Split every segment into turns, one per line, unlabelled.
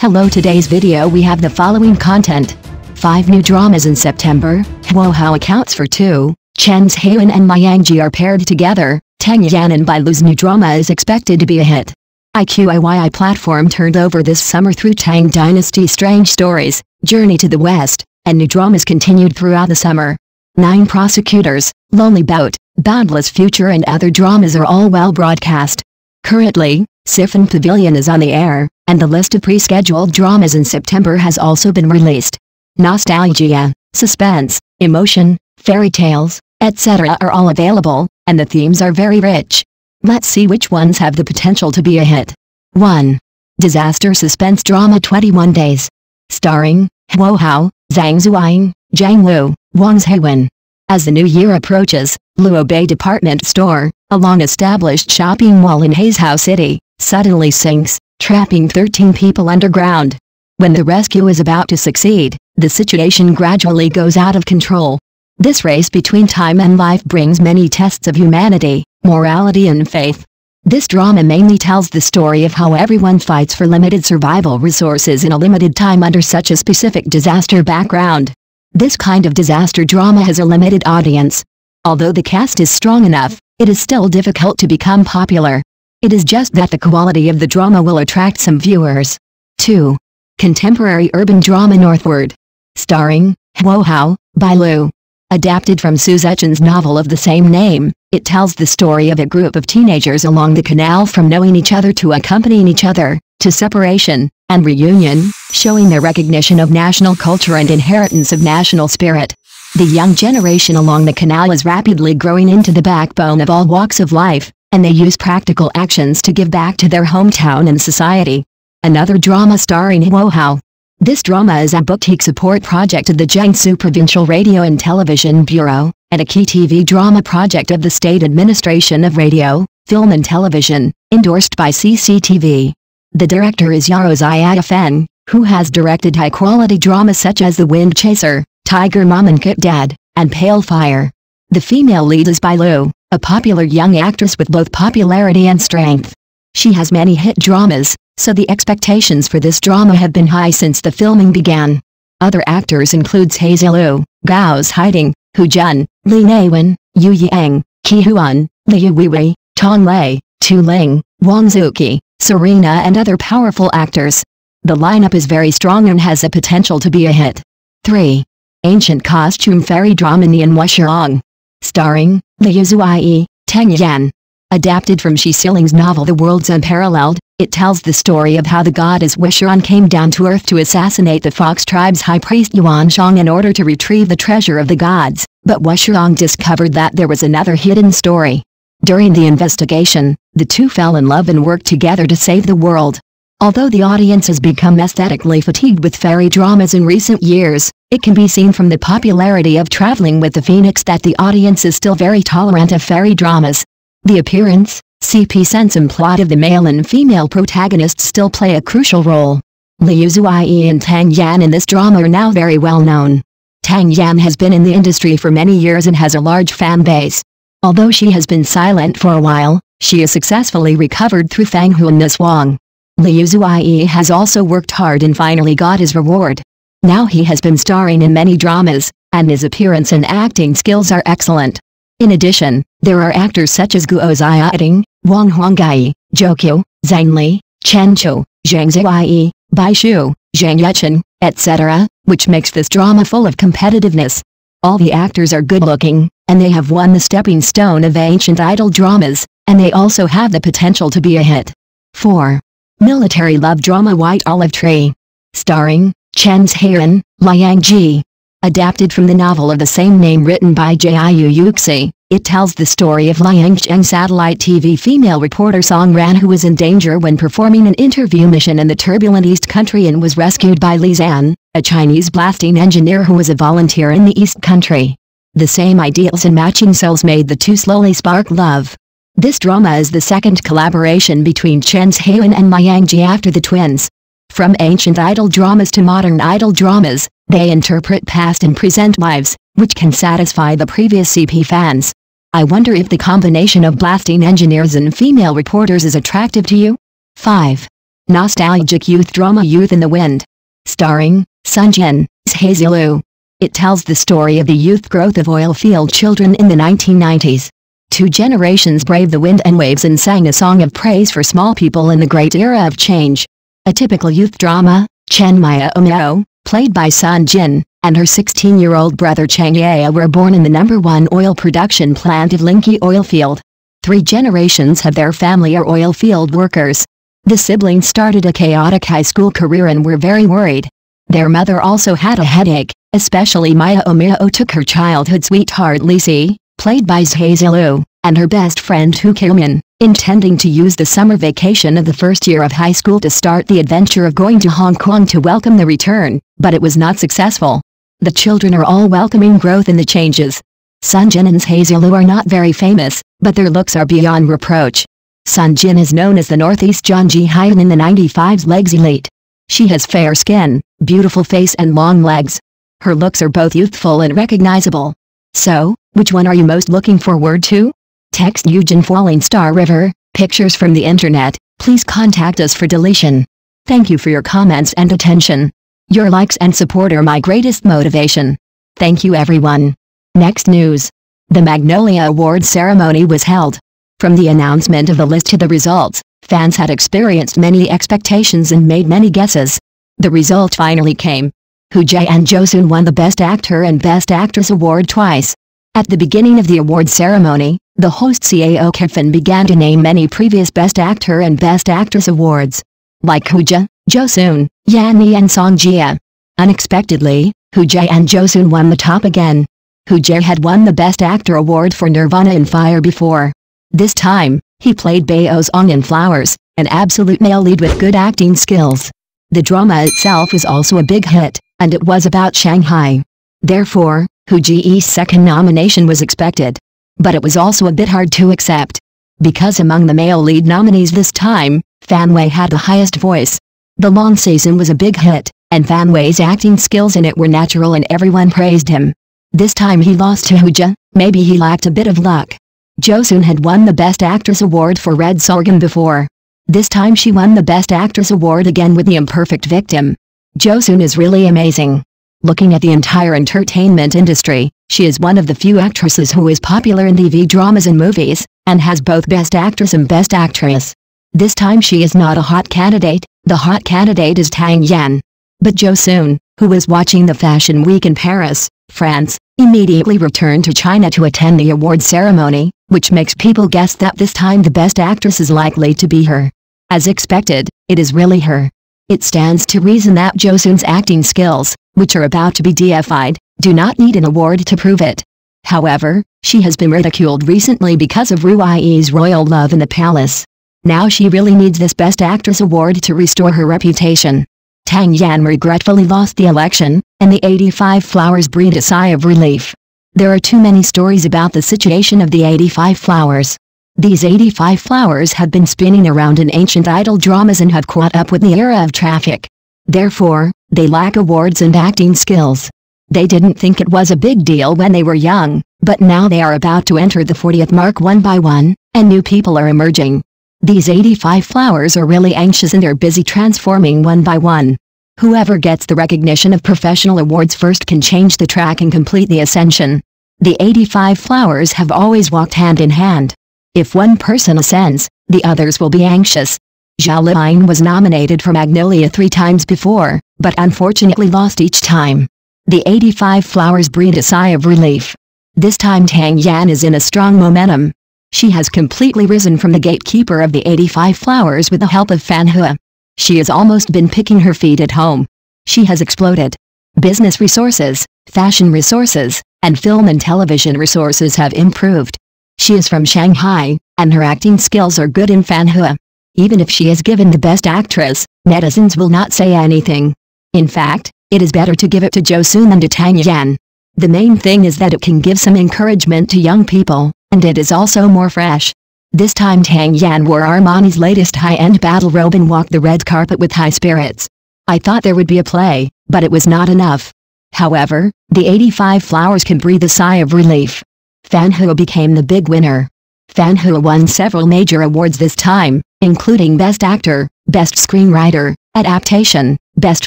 Hello today's video we have the following content. 5 new dramas in September, Ou Hao accounts for 2, Chen Zheyuan and Liang Jie are paired together, Tang Yan and Bai Lu's new drama is expected to be a hit. IQIYI platform turned over this summer through Tang Dynasty Strange Stories, Journey to the West, and new dramas continued throughout the summer. Nine Prosecutors, Lonely Bout, Boundless Future and other dramas are all well broadcast. Currently, Siphon Pavilion is on the air, and the list of pre-scheduled dramas in September has also been released. Nostalgia, suspense, emotion, fairy tales, etc. are all available, and the themes are very rich. Let's see which ones have the potential to be a hit. 1. Disaster Suspense Drama 21 Days. Starring, Ou Hao, Zhang Zuoying, Zhang Lu, Wang Zhewen. As the new year approaches, Luo Bay Department Store, a long-established shopping mall in Haizhou City, suddenly sinks, trapping 13 people underground. When the rescue is about to succeed, the situation gradually goes out of control. This race between time and life brings many tests of humanity, morality and faith. This drama mainly tells the story of how everyone fights for limited survival resources in a limited time under such a specific disaster background. This kind of disaster drama has a limited audience. Although the cast is strong enough, it is still difficult to become popular. It is just that the quality of the drama will attract some viewers. 2. Contemporary Urban Drama Northward. Starring, Ou Hao, Bai Lu. Adapted from Su Zechen's novel of the same name, it tells the story of a group of teenagers along the canal from knowing each other to accompanying each other, to separation, and reunion, showing their recognition of national culture and inheritance of national spirit. The young generation along the canal is rapidly growing into the backbone of all walks of life, and they use practical actions to give back to their hometown and society. Another drama starring Ou Hao. This drama is a boutique support project of the Jiangsu Provincial Radio and Television Bureau, and a key TV drama project of the State Administration of Radio, Film and Television, endorsed by CCTV. The director is Yao Xiaofeng, who has directed high-quality dramas such as The Wind Chaser, Tiger Mom and Kit Dad, and Pale Fire. The female lead is Bai Lu, a popular young actress with both popularity and strength. She has many hit dramas, so the expectations for this drama have been high since the filming began. Other actors includes Hazel Liu, Gao's Hiding, Hu Jun, Li Naiwen, Yu Yang, Ki Huan, Liu Weiwei, Tong Lei, Tu Ling, Wang Zuki, Serena and other powerful actors. The lineup is very strong and has the potential to be a hit. 3. Ancient Costume Fairy Drama Nian Wuxiang starring Liu Zuoyi, Tang Yan. Adapted from Shi Xiling's novel The Worlds Unparalleled, it tells the story of how the goddess Wuxian came down to earth to assassinate the Fox tribe's high priest Yuan Shang in order to retrieve the treasure of the gods, but Wuxian discovered that there was another hidden story. During the investigation, the two fell in love and worked together to save the world. Although the audience has become aesthetically fatigued with fairy dramas in recent years, it can be seen from the popularity of Traveling with the Phoenix that the audience is still very tolerant of fairy dramas. The appearance, CP sense and plot of the male and female protagonists still play a crucial role. Liu Zuoyi and Tang Yan in this drama are now very well known. Tang Yan has been in the industry for many years and has a large fan base. Although she has been silent for a while, she has successfully recovered through Fang Hu and. Liu Zuoyi has also worked hard and finally got his reward. Now he has been starring in many dramas, and his appearance and acting skills are excellent. In addition, there are actors such as Guo Xiaoting, Wang Huanggai, Qiu, Zhang Li, Chen Zhou, Zhang Ziyi, Bai Shu, Zhang Yuchen, etc., which makes this drama full of competitiveness. All the actors are good-looking, and they have won the stepping stone of ancient idol dramas, and they also have the potential to be a hit. 4. Military love drama White Olive Tree. Starring, Chen Zheyuan, Liang Jie. Adapted from the novel of the same name written by Jiayu Yuxi, it tells the story of Liang Cheng satellite TV female reporter Song Ran who was in danger when performing an interview mission in the turbulent East Country and was rescued by Li Zan, a Chinese blasting engineer who was a volunteer in the East Country. The same ideals and matching souls made the two slowly spark love. This drama is the second collaboration between Chen Zheyuan and Ma Ji after the twins. From ancient idol dramas to modern idol dramas, they interpret past and present lives, which can satisfy the previous CP fans. I wonder if the combination of blasting engineers and female reporters is attractive to you? 5. Nostalgic youth drama Youth in the Wind. Starring, Sun Jin, Hazy Lu. It tells the story of the youth growth of oil field children in the 1990s. Two generations braved the wind and waves and sang a song of praise for small people in the great era of change. A typical youth drama, Chen Maya Omeo, played by Sun Jin, and her 16-year-old brother Chang Yea were born in the number one oil production plant of Linky oil field. Three generations of their family are oil field workers. The siblings started a chaotic high school career and were very worried. Their mother also had a headache, especially Maya Omeo took her childhood sweetheart Lisi, played by Zhe and her best friend Hu Kilman, intending to use the summer vacation of the first year of high school to start the adventure of going to Hong Kong to welcome the return, but it was not successful. The children are all welcoming growth in the changes. Sun Jin and Hazeloo are not very famous, but their looks are beyond reproach. Sun Jin is known as the Northeast Jun Ji-hyun in the 95's Legs Elite. She has fair skin, beautiful face and long legs. Her looks are both youthful and recognizable. So, which one are you most looking forward to? Text Eugen Falling Star River, pictures from the internet, please contact us for deletion. Thank you for your comments and attention. Your likes and support are my greatest motivation. Thank you everyone. Next news. The Magnolia Awards ceremony was held. From the announcement of the list to the results, fans had experienced many expectations and made many guesses. The result finally came. Hu Ge and Zhou Xun won the Best Actor and Best Actress award twice. At the beginning of the award ceremony, the host Cao Kefan began to name many previous Best Actor and Best Actress awards. Like Hu Ge, Joseon, Yanni and Song Jia. Unexpectedly, Hu Ge and Zhou Xun won the top again. Hu Ge had won the Best Actor award for Nirvana in Fire before. This time, he played Baeo's Ong in Flowers, an absolute male lead with good acting skills. The drama itself was also a big hit, and it was about Shanghai. Therefore, Hu Ge's second nomination was expected. But it was also a bit hard to accept. Because among the male lead nominees this time, Fan Wei had the highest voice. The long season was a big hit, and Fan Wei's acting skills in it were natural and everyone praised him. This time he lost to Hu Ge, maybe he lacked a bit of luck. Zhou Xun had won the Best Actress award for Red Sorghum before. This time she won the Best Actress award again with The Imperfect Victim. Zhou Xun is really amazing. Looking at the entire entertainment industry, she is one of the few actresses who is popular in TV dramas and movies, and has both Best Actress and Best Actress. This time she is not a hot candidate, the hot candidate is Tang Yan. But Zhou Xun, who was watching the Fashion Week in Paris, France, immediately returned to China to attend the award ceremony, which makes people guess that this time the best actress is likely to be her. As expected, it is really her. It stands to reason that Zhou Xun's acting skills, which are about to be deified, do not need an award to prove it. However, she has been ridiculed recently because of Rui's royal love in the palace. Now she really needs this Best Actress award to restore her reputation. Tang Yan regretfully lost the election, and the 85 flowers breathed a sigh of relief. There are too many stories about the situation of the 85 flowers. These 85 flowers have been spinning around in ancient idol dramas and have caught up with the era of traffic. Therefore, they lack awards and acting skills. They didn't think it was a big deal when they were young, but now they are about to enter the 40th mark one by one, and new people are emerging. These 85 flowers are really anxious and they're busy transforming one by one. Whoever gets the recognition of professional awards first can change the track and complete the ascension. The 85 flowers have always walked hand in hand. If one person ascends, the others will be anxious. Zhao Liang was nominated for Magnolia three times before, but unfortunately lost each time. The 85 flowers breathe a sigh of relief. This time Tang Yan is in a strong momentum. She has completely risen from the gatekeeper of the 85 flowers with the help of Fan Hua. She has almost been picking her feet at home. She has exploded. Business resources, fashion resources, and film and television resources have improved. She is from Shanghai, and her acting skills are good in Fanhua. Even if she is given the best actress, netizens will not say anything. In fact, it is better to give it to Zhou Xun than to Tang Yan. The main thing is that it can give some encouragement to young people. And it is also more fresh. This time Tang Yan wore Armani's latest high-end battle robe and walked the red carpet with high spirits. I thought there would be a play, but it was not enough. However, the 85 flowers can breathe a sigh of relief. Fan Hua became the big winner. Fan Hua won several major awards this time, including Best Actor, Best Screenwriter, Adaptation, Best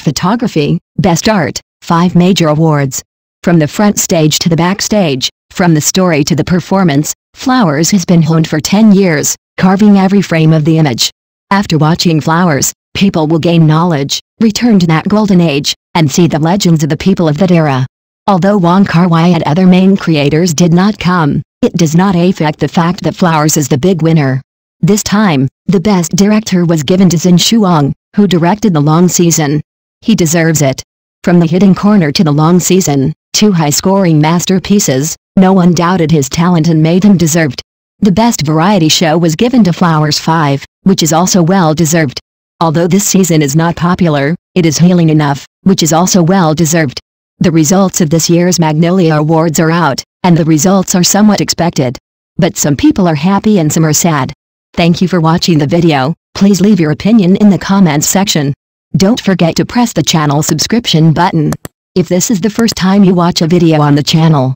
Photography, Best Art, 5 major awards. From the front stage to the backstage, from the story to the performance, Flowers has been honed for 10 years, carving every frame of the image. After watching Flowers, people will gain knowledge, return to that golden age, and see the legends of the people of that era. Although Wong Kar Wai and other main creators did not come, it does not affect the fact that Flowers is the big winner. This time, the best director was given to Xin Shuang, who directed the long season. He deserves it. From the hidden corner to the long season, two high-scoring masterpieces, no one doubted his talent and made him deserved. The best variety show was given to Flowers 5, which is also well deserved. Although this season is not popular, it is healing enough, which is also well deserved. The results of this year's Magnolia Awards are out, and the results are somewhat expected. But some people are happy and some are sad. Thank you for watching the video, please leave your opinion in the comments section. Don't forget to press the channel subscription button. If this is the first time you watch a video on the channel,